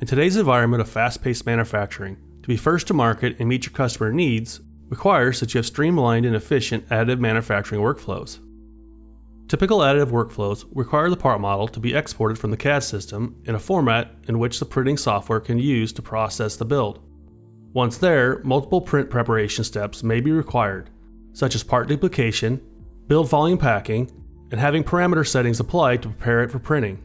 In today's environment of fast paced manufacturing, to be first to market and meet your customer needs requires that you have streamlined and efficient additive manufacturing workflows. Typical additive workflows require the part model to be exported from the CAD system in a format in which the printing software can use to process the build. Once there, multiple print preparation steps may be required, such as part duplication, build volume packing, and having parameter settings applied to prepare it for printing.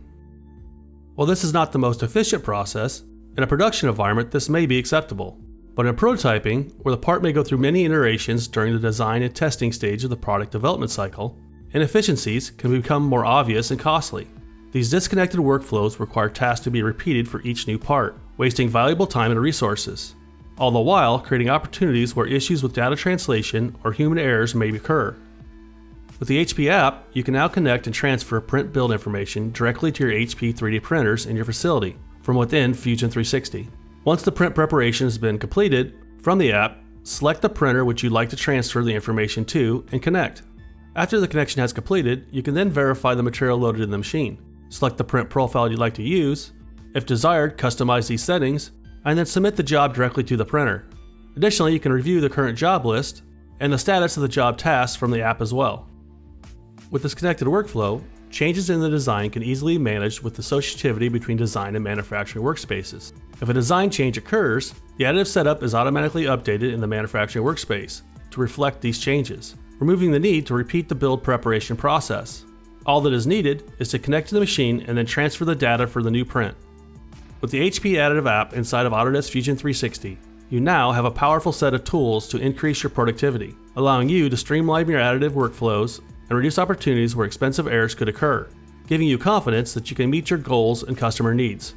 While this is not the most efficient process, in a production environment this may be acceptable. But in prototyping, where the part may go through many iterations during the design and testing stage of the product development cycle, inefficiencies can become more obvious and costly. These disconnected workflows require tasks to be repeated for each new part, wasting valuable time and resources, all the while creating opportunities where issues with data translation or human errors may occur. With the HP app, you can now connect and transfer print build information directly to your HP 3D printers in your facility from within Fusion 360. Once the print preparation has been completed, from the app, select the printer which you'd like to transfer the information to and connect. After the connection has completed, you can then verify the material loaded in the machine. Select the print profile you'd like to use. If desired, customize these settings, and then submit the job directly to the printer. Additionally, you can review the current job list and the status of the job tasks from the app as well. With this connected workflow, changes in the design can easily be managed with the associativity between design and manufacturing workspaces. If a design change occurs, the additive setup is automatically updated in the manufacturing workspace to reflect these changes removing the need to repeat the build preparation process. All that is needed is to connect to the machine and then transfer the data for the new print. With the HP Additive app inside of Autodesk Fusion 360, you now have a powerful set of tools to increase your productivity, allowing you to streamline your additive workflows and reduce opportunities where expensive errors could occur, giving you confidence that you can meet your goals and customer needs.